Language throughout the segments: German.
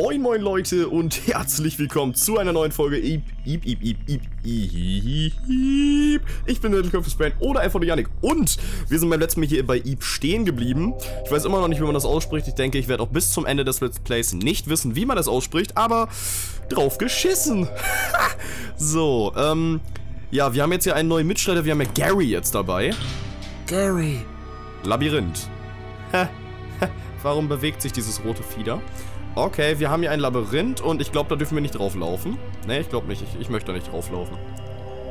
Moin moin Leute und herzlich willkommen zu einer neuen Folge. Ich bin Little Brain oder einfach nur Yannick und wir sind beim letzten Mal hier bei Eep stehen geblieben. Ich weiß immer noch nicht, wie man das ausspricht. Ich denke, ich werde auch bis zum Ende des Let's Plays nicht wissen, wie man das ausspricht, aber drauf geschissen. so, ähm, ja, wir haben jetzt hier einen neuen Mitstreiter. Wir haben ja Gary jetzt dabei. Gary. Labyrinth. Warum bewegt sich dieses rote Fieder? Okay, wir haben hier ein Labyrinth und ich glaube, da dürfen wir nicht drauflaufen. Ne, ich glaube nicht. Ich, ich möchte da nicht drauflaufen.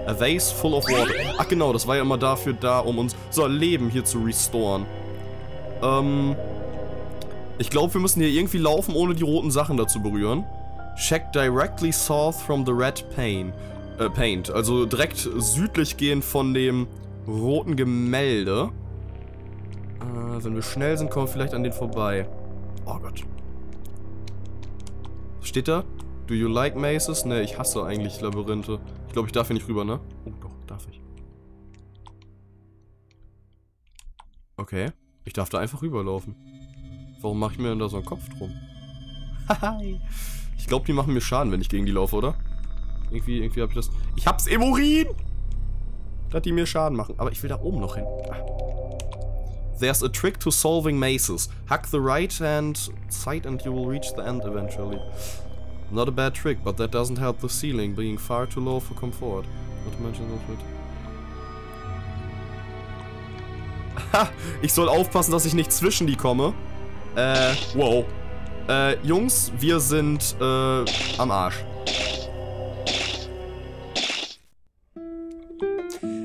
A vase full of water. Ach genau, das war ja immer dafür da, um uns so Leben hier zu restoren. Ähm, ich glaube, wir müssen hier irgendwie laufen, ohne die roten Sachen da zu berühren. Check directly south from the red paint. Äh, paint. Also direkt südlich gehen von dem roten Gemälde. Äh, wenn wir schnell sind, kommen wir vielleicht an den vorbei. Oh Gott. Steht da? Do you like mazes? Ne, ich hasse eigentlich Labyrinthe. Ich glaube, ich darf hier nicht rüber, ne? Oh, doch, darf ich. Okay. Ich darf da einfach rüberlaufen. Warum mache ich mir denn da so einen Kopf drum? ich glaube, die machen mir Schaden, wenn ich gegen die laufe, oder? Irgendwie, irgendwie habe ich das... Ich hab's im Urin! Dass die mir Schaden machen. Aber ich will da oben noch hin. Ah. There's a trick to solving mazes. Hack the right hand side and you will reach the end eventually. Not a bad trick, but that doesn't help the ceiling being far too low for comfort. Not to mention that with... Ha! Ich soll aufpassen, dass ich nicht zwischen die komme. Äh, wow. Äh, Jungs, wir sind, äh, am Arsch.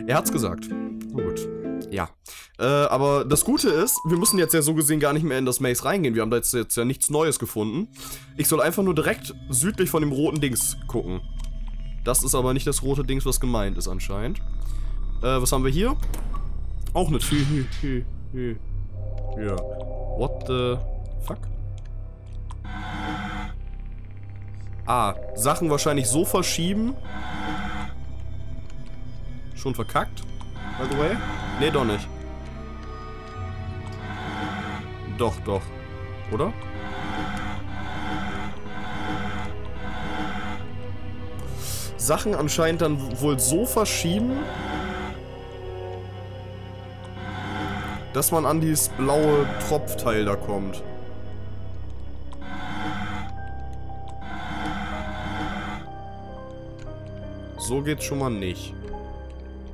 Er hat's gesagt. Gut. Ja. Äh, aber das Gute ist, wir müssen jetzt ja so gesehen gar nicht mehr in das Maze reingehen. Wir haben da jetzt, jetzt ja nichts Neues gefunden. Ich soll einfach nur direkt südlich von dem roten Dings gucken. Das ist aber nicht das rote Dings, was gemeint ist anscheinend. Äh, was haben wir hier? Auch eine Tür. Ja. What the fuck? Ah, Sachen wahrscheinlich so verschieben. Schon verkackt? By the way? Nee, doch nicht. Doch, doch. Oder? Sachen anscheinend dann wohl so verschieben, dass man an dieses blaue Tropfteil da kommt. So geht's schon mal nicht.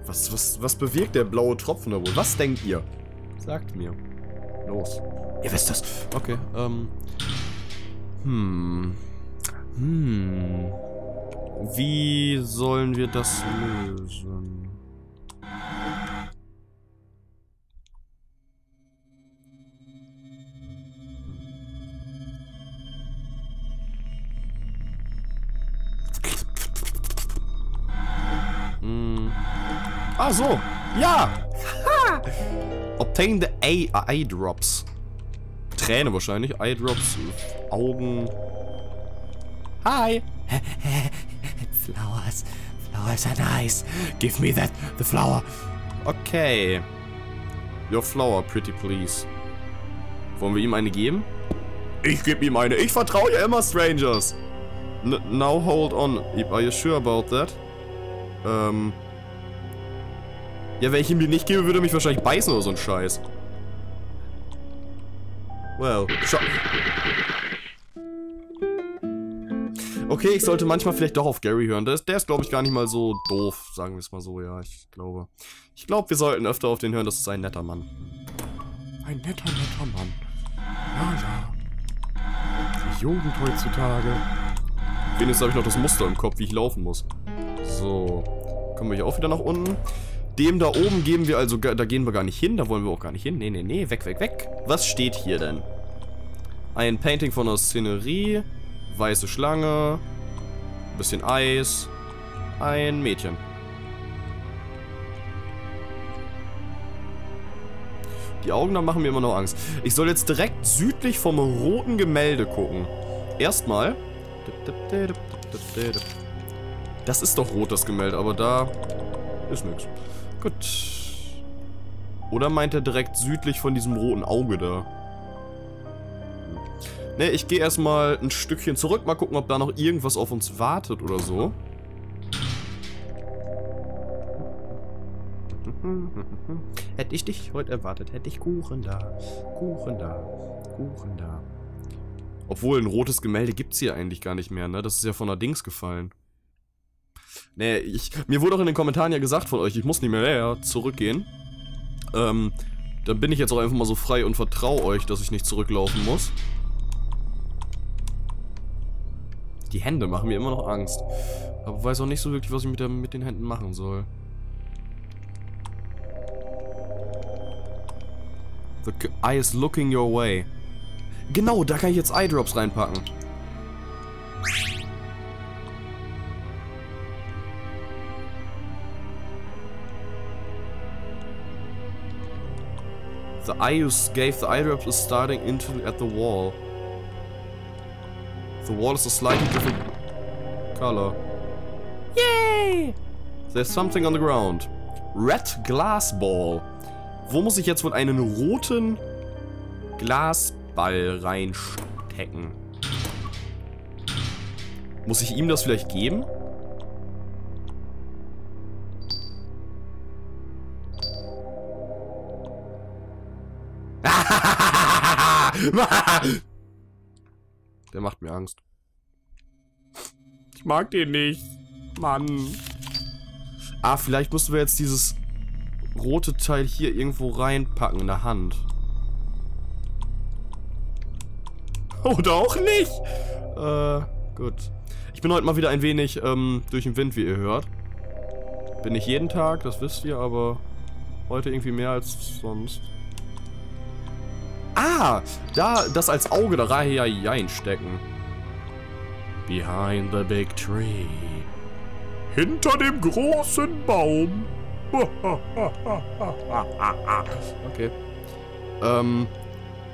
Was, was, was bewirkt der blaue Tropfen da wohl? Was denkt ihr? Sagt mir. Los. Ihr wisst das. Okay, ähm. Hm. Hm. Wie sollen wir das lösen? Hm. Ah, so. Ja. Obtain the Eye Drops. Träne wahrscheinlich. Eye Drops, Augen. Hi. Flowers. Flowers are nice. Give me that, the flower. Okay. Your flower, pretty please. Wollen wir ihm eine geben? Ich gebe ihm eine. Ich vertraue ja immer Strangers. N now hold on. Are you sure about that? Ähm... Ja, wenn ich ihm die nicht gebe, würde er mich wahrscheinlich beißen oder so ein Scheiß. Well, schau. Okay, ich sollte manchmal vielleicht doch auf Gary hören. Der ist, der ist glaube ich, gar nicht mal so doof, sagen wir es mal so, ja, ich glaube. Ich glaube, wir sollten öfter auf den hören, das ist ein netter Mann. Ein netter, netter Mann. Ja, ja. Die Jugend heutzutage. Wenigstens habe ich noch das Muster im Kopf, wie ich laufen muss. So. Kommen wir hier auch wieder nach unten. Dem da oben geben wir also, da gehen wir gar nicht hin, da wollen wir auch gar nicht hin. Nee, nee, nee, weg, weg, weg. Was steht hier denn? Ein Painting von einer Szenerie, weiße Schlange, bisschen Eis, ein Mädchen. Die Augen da machen mir immer noch Angst. Ich soll jetzt direkt südlich vom roten Gemälde gucken. Erstmal. Das ist doch rot, das Gemälde, aber da ist nichts. Gut. Oder meint er direkt südlich von diesem roten Auge da? Ne, ich gehe erstmal ein Stückchen zurück, mal gucken, ob da noch irgendwas auf uns wartet oder so. Hätte ich dich heute erwartet, hätte ich Kuchen da, Kuchen da, Kuchen da. Obwohl, ein rotes Gemälde gibt's hier eigentlich gar nicht mehr, ne? Das ist ja von der Dings gefallen. Nee, ich, mir wurde auch in den Kommentaren ja gesagt von euch, ich muss nicht mehr ja, zurückgehen. Ähm, dann bin ich jetzt auch einfach mal so frei und vertraue euch, dass ich nicht zurücklaufen muss. Die Hände machen mir immer noch Angst. Aber weiß auch nicht so wirklich, was ich mit, der, mit den Händen machen soll. The eye is looking your way. Genau, da kann ich jetzt Eyedrops reinpacken. The eye you gave the eyedrops is starting into at the wall. The wall is a slightly different color. Yay! There's something on the ground. Red glass ball. Wo muss ich jetzt wohl einen roten Glasball reinstecken? Muss ich ihm das vielleicht geben? Der macht mir Angst. Ich mag den nicht. Mann. Ah, vielleicht müssen wir jetzt dieses rote Teil hier irgendwo reinpacken in der Hand. Oder auch nicht. Äh, gut. Ich bin heute mal wieder ein wenig ähm, durch den Wind, wie ihr hört. Bin nicht jeden Tag, das wisst ihr, aber heute irgendwie mehr als sonst. Ah, da, das als Auge da reinstecken. Behind the big tree. Hinter dem großen Baum. okay. Ähm,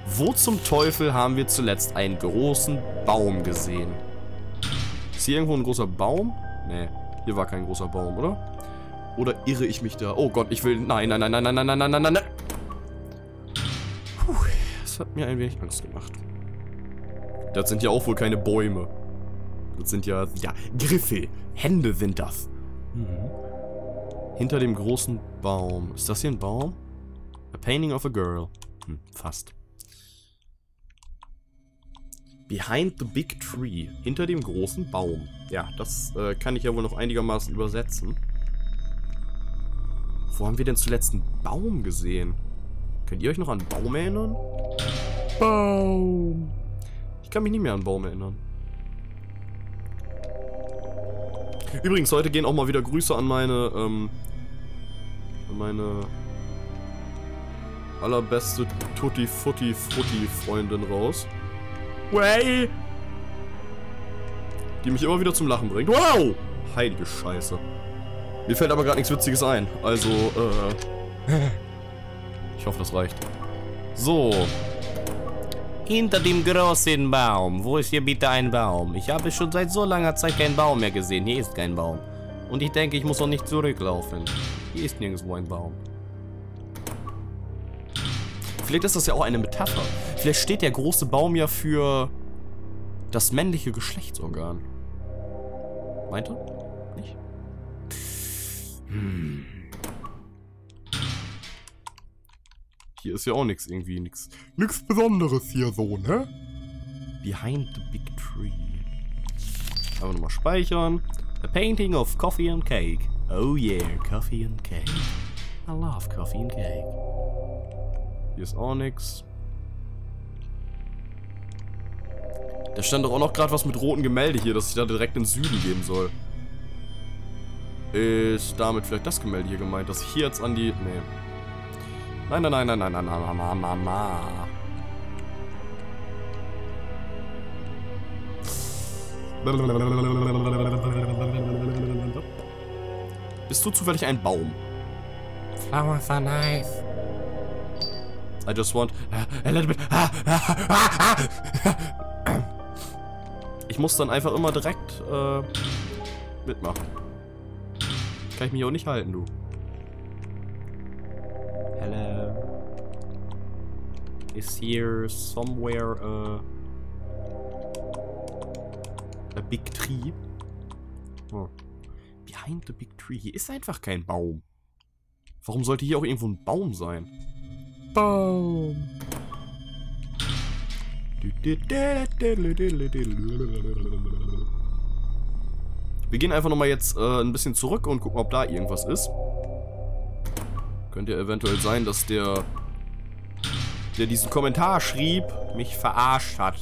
wo zum Teufel haben wir zuletzt einen großen Baum gesehen? Ist hier irgendwo ein großer Baum? Nee, hier war kein großer Baum, oder? Oder irre ich mich da? Oh Gott, ich will... Nein, nein, nein, nein, nein, nein, nein, nein, nein, nein. Das hat mir ein wenig Angst gemacht. Das sind ja auch wohl keine Bäume. Das sind ja... Ja, Griffe. Hände sind das. Mhm. Hinter dem großen Baum. Ist das hier ein Baum? A painting of a girl. Hm, fast. Behind the big tree. Hinter dem großen Baum. Ja, das äh, kann ich ja wohl noch einigermaßen übersetzen. Wo haben wir denn zuletzt einen Baum gesehen? Könnt ihr euch noch an Baum erinnern? Baum. Ich kann mich nicht mehr an Baum erinnern. Übrigens, heute gehen auch mal wieder Grüße an meine, ähm, an meine allerbeste Tutti Futti Frutti Freundin raus. Way! Die mich immer wieder zum Lachen bringt. Wow! Heilige Scheiße. Mir fällt aber gerade nichts Witziges ein. Also, äh... Ich hoffe, das reicht. So. Hinter dem großen Baum. Wo ist hier bitte ein Baum? Ich habe schon seit so langer Zeit keinen Baum mehr gesehen. Hier ist kein Baum. Und ich denke, ich muss auch nicht zurücklaufen. Hier ist nirgendwo ein Baum. Vielleicht ist das ja auch eine Metapher. Vielleicht steht der große Baum ja für das männliche Geschlechtsorgan. Meint er? Hier ist ja auch nichts irgendwie, nichts nichts Besonderes hier so, ne? Behind the big tree. Aber nochmal speichern. A painting of coffee and cake. Oh yeah, coffee and cake. I love coffee and cake. Hier ist auch nichts. Da stand doch auch noch gerade was mit roten Gemälde hier, dass ich da direkt in den Süden gehen soll. Ist damit vielleicht das Gemälde hier gemeint, dass ich hier jetzt an die... Nee. Nein, nein, nein, nein, nein, nein, nein, nein, nein, nein, nein. Bist du zufällig ein Baum? Flowers are nice. I just want a little bit. Ich muss dann einfach immer direkt äh, mitmachen. Kann ich mich auch nicht halten, du. Is here somewhere uh, Big Tree. Oh. Behind the Big Tree. Hier ist einfach kein Baum. Warum sollte hier auch irgendwo ein Baum sein? Baum. Wir gehen einfach nochmal jetzt äh, ein bisschen zurück und gucken, ob da irgendwas ist. Könnte ja eventuell sein, dass der, der diesen Kommentar schrieb, mich verarscht hat.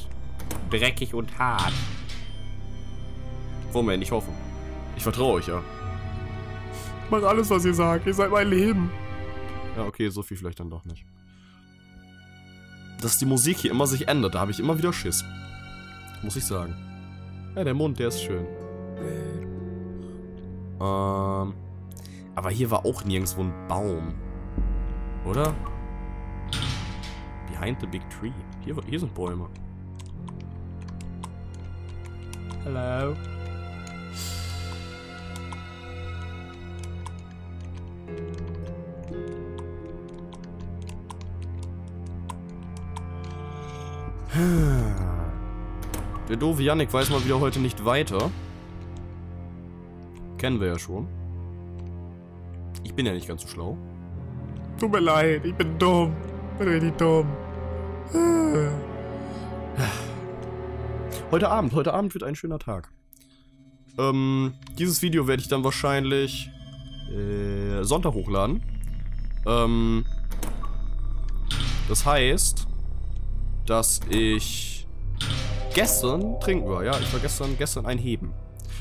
Dreckig und hart. Wollen wir nicht hoffen. Ich vertraue euch ja. Ich mach alles, was ihr sagt. Ihr seid mein Leben. Ja, okay, so viel vielleicht dann doch nicht. Dass die Musik hier immer sich ändert, da habe ich immer wieder Schiss. Muss ich sagen. Ja, der Mund, der ist schön. Ähm. Aber hier war auch nirgendwo ein Baum. Oder? Behind the big tree. Hier, hier sind Bäume. Hello. Der doofe Yannick weiß mal wieder heute nicht weiter. Kennen wir ja schon. Ich bin ja nicht ganz so schlau. Tut mir leid, ich bin dumm. Bin richtig dumm. Heute Abend, heute Abend wird ein schöner Tag. Ähm, dieses Video werde ich dann wahrscheinlich äh, Sonntag hochladen. Ähm, das heißt, dass ich gestern trinken war. Ja, ich war gestern, gestern ein Heben.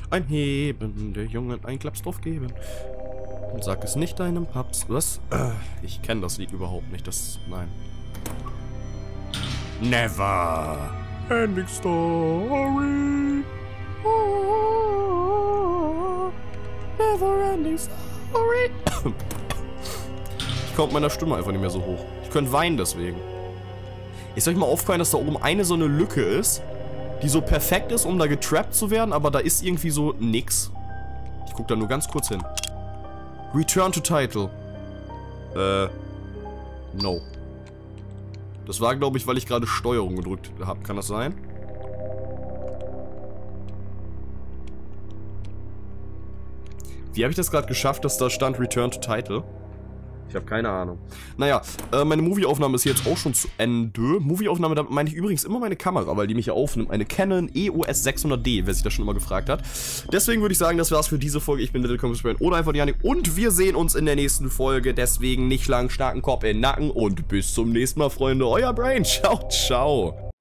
Ein Heben, der Jungen ein Klaps drauf geben. Und sag es nicht deinem Paps. Was? Ich kenne das Lied überhaupt nicht. Das. Nein. Never. Ending Story. never ending story. Ich komme meiner Stimme einfach nicht mehr so hoch. Ich könnte weinen deswegen. Ist euch mal aufgefallen, dass da oben eine so eine Lücke ist, die so perfekt ist, um da getrappt zu werden, aber da ist irgendwie so nix. Ich guck da nur ganz kurz hin. Return to Title. Äh. No. Das war, glaube ich, weil ich gerade Steuerung gedrückt habe. Kann das sein? Wie habe ich das gerade geschafft, dass da stand Return to Title? Ich habe keine Ahnung. Naja, äh, meine Movieaufnahme ist jetzt auch schon zu Ende. Movieaufnahme, da meine ich übrigens immer meine Kamera, weil die mich ja aufnimmt. Eine Canon EOS 600D, wer sich das schon immer gefragt hat. Deswegen würde ich sagen, das war's für diese Folge. Ich bin Little Comics oder einfach Janik und wir sehen uns in der nächsten Folge. Deswegen nicht lang starken Kopf in den Nacken und bis zum nächsten Mal, Freunde. Euer Brain. Ciao, ciao.